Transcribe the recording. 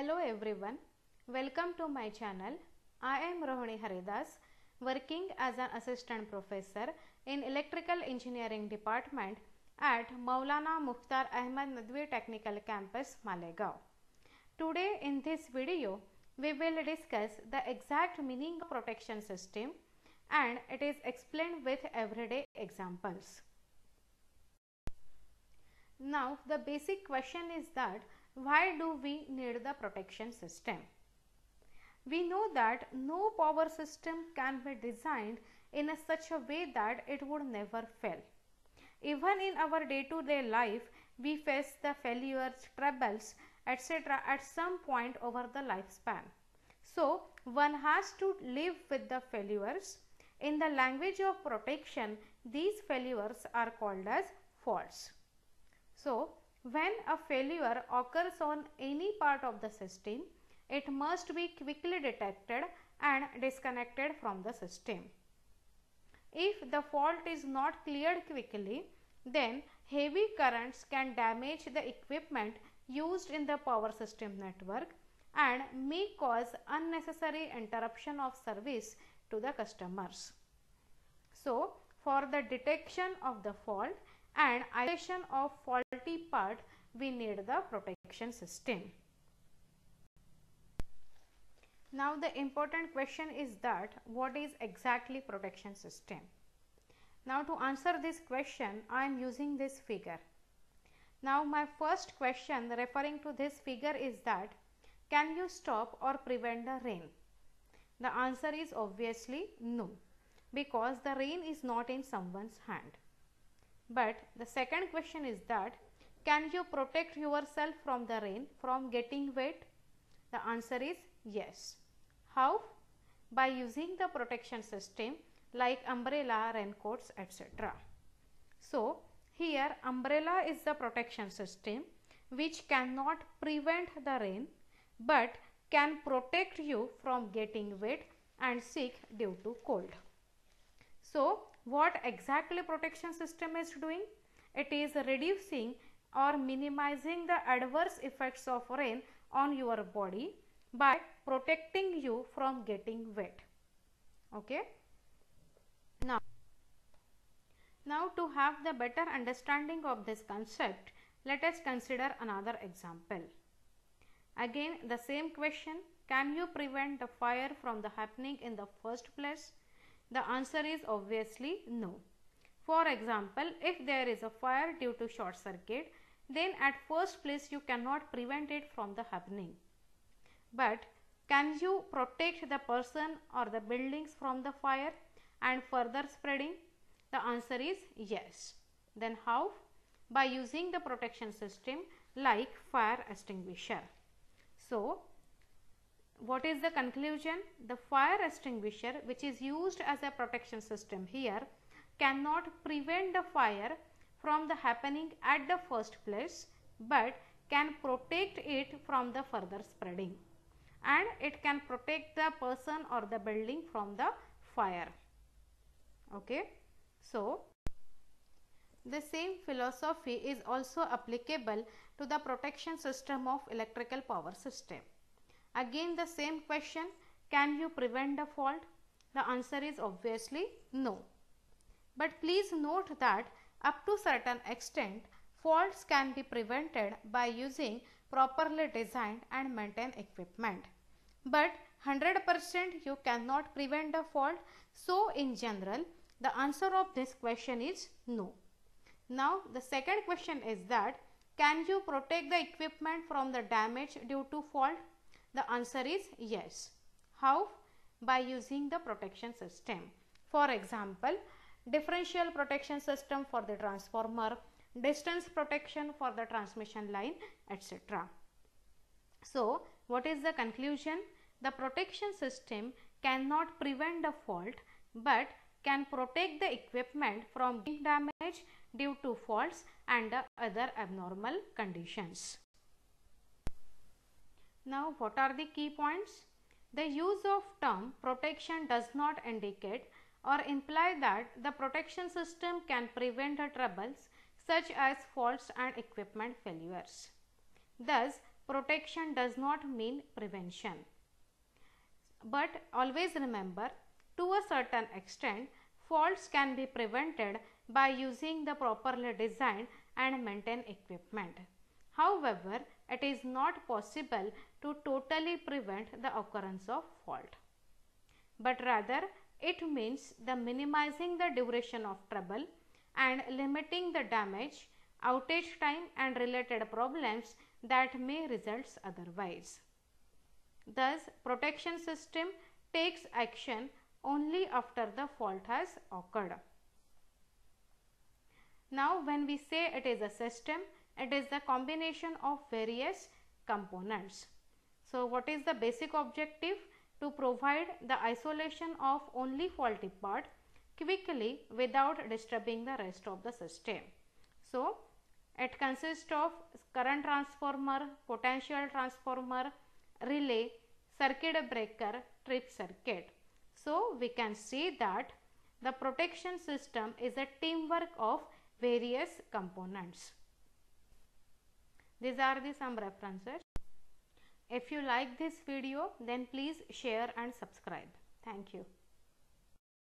Hello everyone, welcome to my channel. I am Rohini Haridas, working as an assistant professor in electrical engineering department at Maulana Mukhtar Ahmad Nadwi Technical Campus, Malegaon. Today in this video, we will discuss the exact meaning of protection system and it is explained with everyday examples. Now the basic question is that why do we need the protection system? We know that no power system can be designed in a such a way that it would never fail. Even in our day to day life, we face the failures, troubles, etc. at some point over the lifespan. So, one has to live with the failures. In the language of protection, these failures are called as faults. So, when a failure occurs on any part of the system, it must be quickly detected and disconnected from the system. If the fault is not cleared quickly, then heavy currents can damage the equipment used in the power system network and may cause unnecessary interruption of service to the customers. So, for the detection of the fault and isolation of faulty part, we need the protection system. Now the important question is that what is exactly protection system? Now to answer this question I am using this figure. Now my first question referring to this figure is that can you stop or prevent the rain? The answer is obviously no because the rain is not in someone's hand. But the second question is that can you protect yourself from the rain from getting wet? The answer is yes. How? By using the protection system like umbrella, raincoats, etc. So, here umbrella is the protection system which cannot prevent the rain but can protect you from getting wet and sick due to cold. So, what exactly protection system is doing? It is reducing or minimizing the adverse effects of rain on your body by protecting you from getting wet. Okay. Now, now to have the better understanding of this concept, let us consider another example. Again the same question, can you prevent the fire from the happening in the first place? The answer is obviously no. For example, if there is a fire due to short circuit, then at first place you cannot prevent it from the happening. But can you protect the person or the buildings from the fire and further spreading? The answer is yes. Then how? By using the protection system like fire extinguisher. So, what is the conclusion? The fire extinguisher which is used as a protection system here cannot prevent the fire from the happening at the first place but can protect it from the further spreading and it can protect the person or the building from the fire. Okay. So, the same philosophy is also applicable to the protection system of electrical power system. Again the same question, can you prevent the fault? The answer is obviously no. But please note that up to certain extent, faults can be prevented by using properly designed and maintained equipment. But 100% you cannot prevent a fault. So, in general, the answer of this question is no. Now, the second question is that can you protect the equipment from the damage due to fault? The answer is yes. How? By using the protection system. For example, differential protection system for the transformer, distance protection for the transmission line, etc. So, what is the conclusion? The protection system cannot prevent the fault but can protect the equipment from being damaged due to faults and other abnormal conditions. Now, what are the key points? The use of term protection does not indicate or imply that the protection system can prevent troubles such as faults and equipment failures. Thus, protection does not mean prevention. But always remember, to a certain extent, faults can be prevented by using the properly designed and maintained equipment. However, it is not possible to totally prevent the occurrence of fault. But rather, it means the minimizing the duration of trouble and limiting the damage, outage time and related problems that may result otherwise. Thus, protection system takes action only after the fault has occurred. Now, when we say it is a system, it is the combination of various components. So, what is the basic objective? To provide the isolation of only faulty part quickly without disturbing the rest of the system. So, it consists of current transformer, potential transformer, relay, circuit breaker, trip circuit. So, we can see that the protection system is a teamwork of various components. These are the some references. If you like this video then please share and subscribe. Thank you.